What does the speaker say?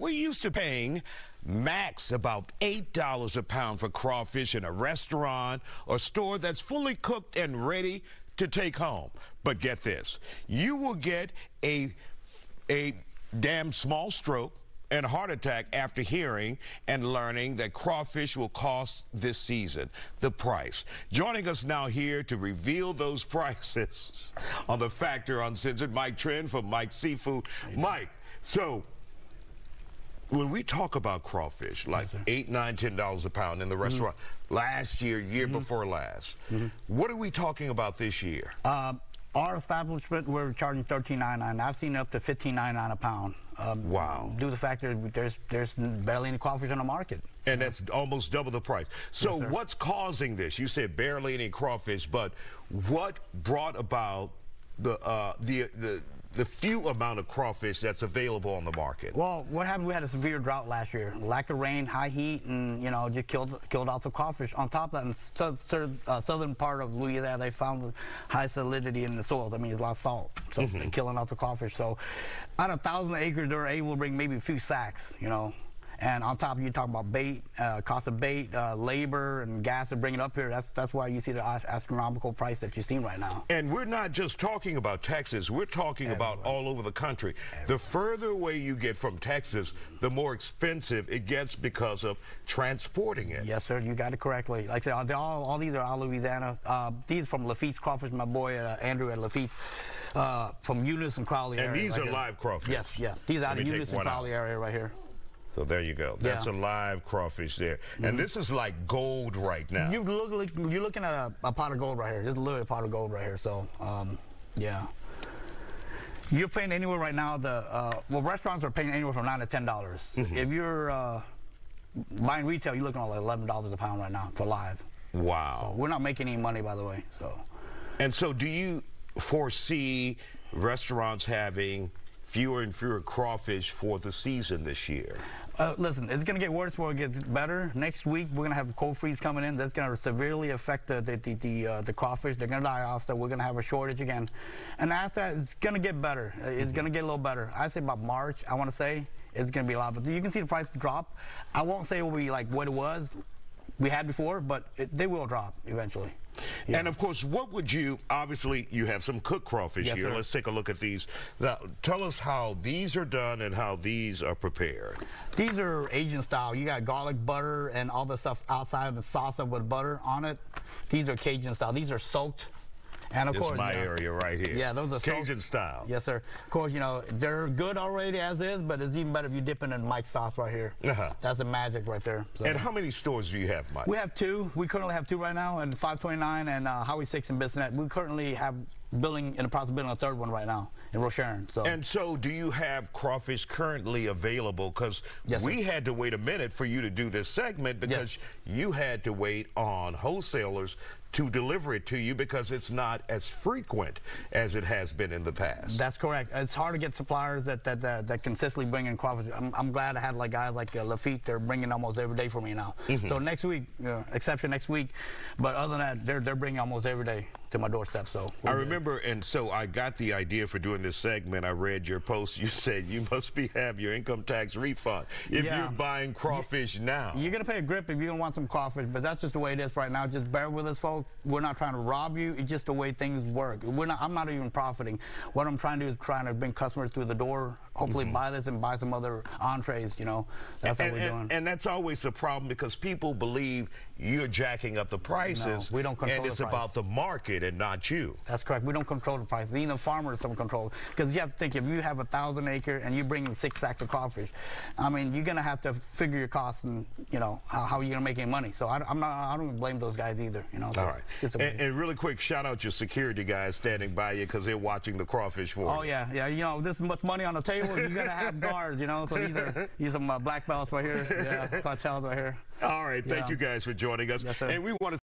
We're used to paying max about $8 a pound for crawfish in a restaurant or store that's fully cooked and ready to take home. But get this, you will get a, a damn small stroke and heart attack after hearing and learning that crawfish will cost this season. The price. Joining us now here to reveal those prices on the Factor Uncensored, Mike Trinh from Mike Seafood. Mike, so when we talk about crawfish, like yes, eight, nine, ten dollars a pound in the mm-hmm. restaurant, mm -hmm. last year, year mm -hmm. before last, mm -hmm. what are we talking about this year? Um, our establishment, we're charging thirteen ninety nine. I've seen up to fifteen ninety nine a pound. Um, wow. Due to the fact that there's there's barely any crawfish on the market. And that's almost double the price. So yes, what's causing this? You said barely any crawfish, but what brought about the uh, the the the few amount of crawfish that's available on the market? Well, what happened? We had a severe drought last year. Lack of rain, high heat, and you know just killed killed out the crawfish. On top of that, in the uh, southern part of Louisiana, they found the high salinity in the soil. That means a lot of salt, so mm -hmm. killing out the crawfish. So, out of a thousand acres, they're able to bring maybe a few sacks. You know, and on top of you talk about bait, uh, cost of bait, uh, labor, and gas to bring it up here. That's that's why you see the astronomical price that you're seeing right now. And we're not just talking about Texas. We're talking Everywhere. about all over the country. Everywhere. The further away you get from Texas, the more expensive it gets because of transporting it. Yes, sir. You got it correctly. Like I said, all, all these are out of Louisiana. Uh, these from Lafitte's Crawfish, my boy uh, Andrew at Lafitte's. Uh, from Eunice and Crowley and area. And these right are here. live crawfish. Yes, yeah. These are out of Eunice and Crowley out. area right here. So there you go. That's yeah. a live crawfish there. Mm -hmm. And this is like gold right now. You look, you're looking at a, a, pot of gold right here. This is literally a pot of gold right here. So, um, yeah. You're paying anywhere right now, the, uh, well, restaurants are paying anywhere from 9 to 10. dollars mm -hmm. If you're uh, buying retail, you're looking at like $11 a pound right now for live. Wow. So we're not making any money, by the way. So. And so do you foresee restaurants having fewer and fewer crawfish for the season this year? Uh, listen, it's going to get worse before it gets better. Next week, we're going to have a cold freeze coming in. That's going to severely affect the the the, the, uh, the crawfish. They're going to die off, so we're going to have a shortage again. And after that, it's going to get better. Uh, it's going to get a little better. I say about March, I want to say, it's going to be a lot. But you can see the price drop. I won't say it will be like what it was we had before, but it, they will drop eventually. Yeah. And of course, what would you, obviously, you have some cooked crawfish yes, here. Sir. Let's take a look at these. Now, tell us how these are done and how these are prepared. These are Asian style. You got garlic butter and all the stuff outside of the salsa with butter on it. These are Cajun style. These are soaked and of this course, my you know, area right here. Yeah, those are Cajun so, style. Yes, sir. Of course, you know they're good already as is, but it's even better if you dip in Mike's sauce right here. Uh -huh. That's the magic right there. So. And how many stores do you have, Mike? We have two. We currently have two right now, and 529 and uh, Highway 6 in Bissonnet. We currently have building in the process of building a third one right now in Rosharon. So. And so, do you have crawfish currently available? Because yes, we had to wait a minute for you to do this segment because yes. you had to wait on wholesalers to deliver it to you because it's not as frequent as it has been in the past. That's correct. It's hard to get suppliers that that that, that consistently bring in crawfish. I'm, I'm glad I had like guys like uh, Lafitte. They're bringing almost every day for me now. Mm -hmm. So next week, uh, exception next week, but other than that, they're they're bringing almost every day to my doorstep. So I remember, and so I got the idea for doing this segment. I read your post. You said you must be have your income tax refund if yeah. you're buying crawfish you, now. You're gonna pay a grip if you don't want some crawfish, but that's just the way it is right now. Just bear with us, folks. We're not trying to rob you. It's just the way things work. We're not. I'm not even profiting. What I'm trying to do is trying to bring customers through the door hopefully mm -hmm. buy this and buy some other entrees, you know. That's and, how we're and, doing. And that's always a problem because people believe you're jacking up the prices. No, we don't control And it's the about the market and not you. That's correct. We don't control the prices. Even the farmers don't control Because you have to think, if you have a thousand acre and you bring in six sacks of crawfish, I mean, you're going to have to figure your costs and, you know, how, how you're going to make any money. So I, am not, I don't blame those guys either, you know. All right. And, and, really quick, shout out your security guys standing by you because they're watching the crawfish for oh, you. Oh, yeah. Yeah, you know, this much money on the table, you got to have guards, you know. So these are, these are my uh, black belts right here. Yeah, cartels right here. All right. Thank yeah. you guys for joining us. Yes. And we want to